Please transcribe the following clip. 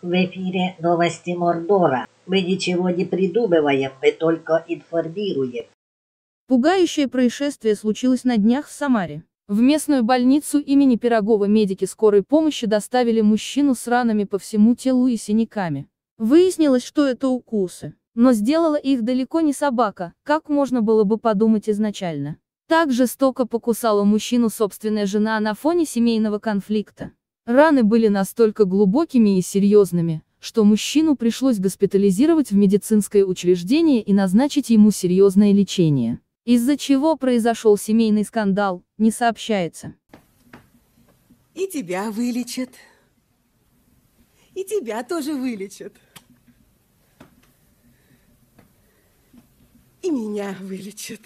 В эфире новости Мордора. Мы ничего не придумываем, мы только информируем. Пугающее происшествие случилось на днях в Самаре. В местную больницу имени Пирогова медики скорой помощи доставили мужчину с ранами по всему телу и синяками. Выяснилось, что это укусы. Но сделала их далеко не собака, как можно было бы подумать изначально. Так жестоко покусала мужчину собственная жена на фоне семейного конфликта. Раны были настолько глубокими и серьезными, что мужчину пришлось госпитализировать в медицинское учреждение и назначить ему серьезное лечение. Из-за чего произошел семейный скандал, не сообщается. И тебя вылечат. И тебя тоже вылечат. И меня вылечат.